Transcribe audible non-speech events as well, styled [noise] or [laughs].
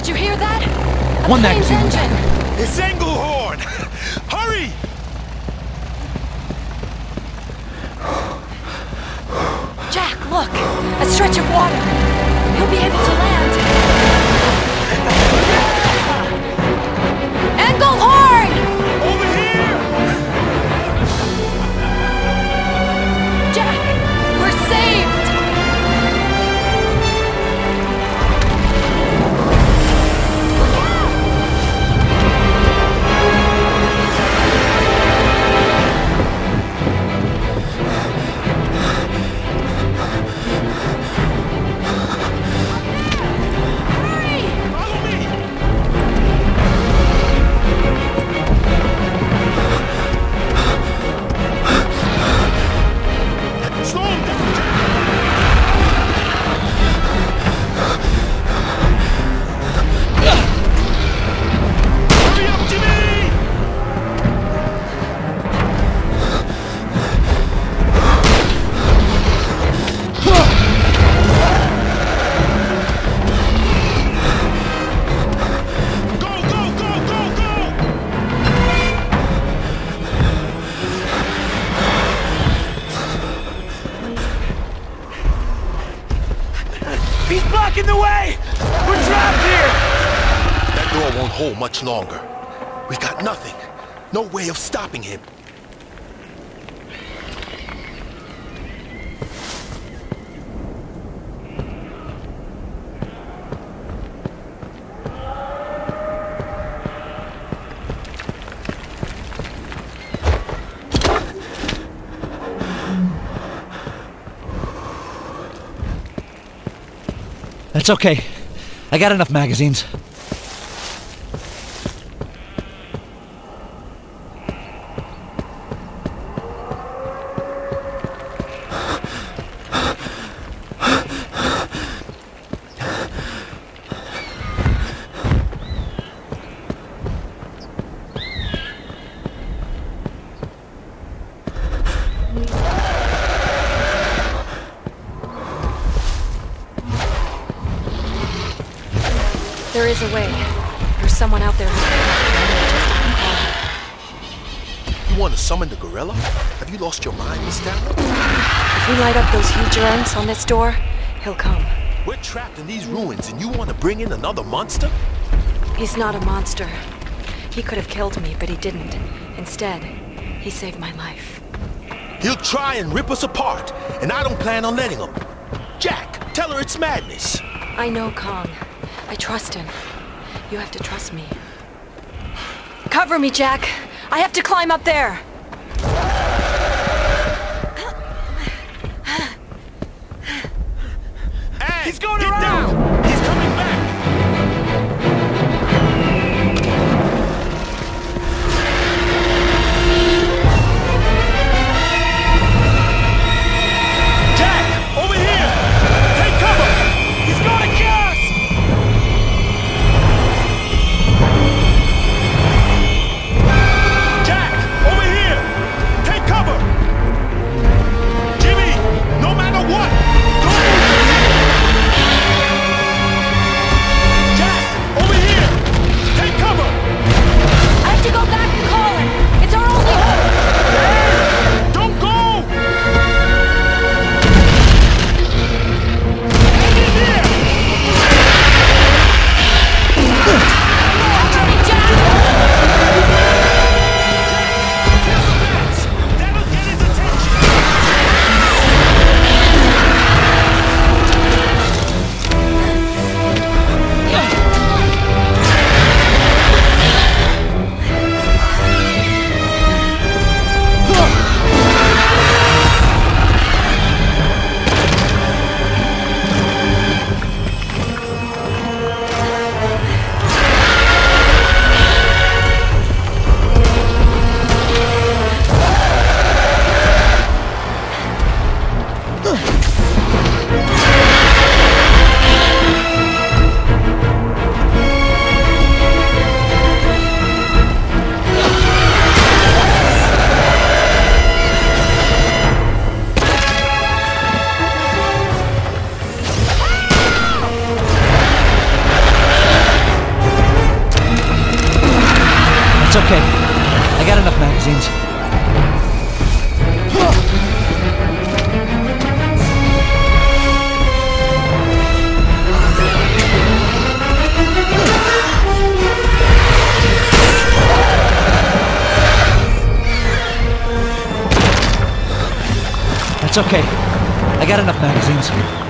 Did you hear that? A One that plane's too. engine. It's Englehorn! [laughs] Hurry! Jack, look! A stretch of water. He'll be able to land. Hold much longer. We've got nothing. No way of stopping him. That's okay. I got enough magazines. There is a way. There's someone out there who's. You want to summon the gorilla? Have you lost your mind, Miss Stanley? If we light up those huge urns on this door, he'll come. We're trapped in these ruins and you want to bring in another monster? He's not a monster. He could have killed me, but he didn't. Instead, he saved my life. He'll try and rip us apart, and I don't plan on letting him. Jack, tell her it's madness. I know Kong. I trust him. You have to trust me. Cover me, Jack. I have to climb up there. Hey, He's going get magazines. That's okay. I got enough magazines.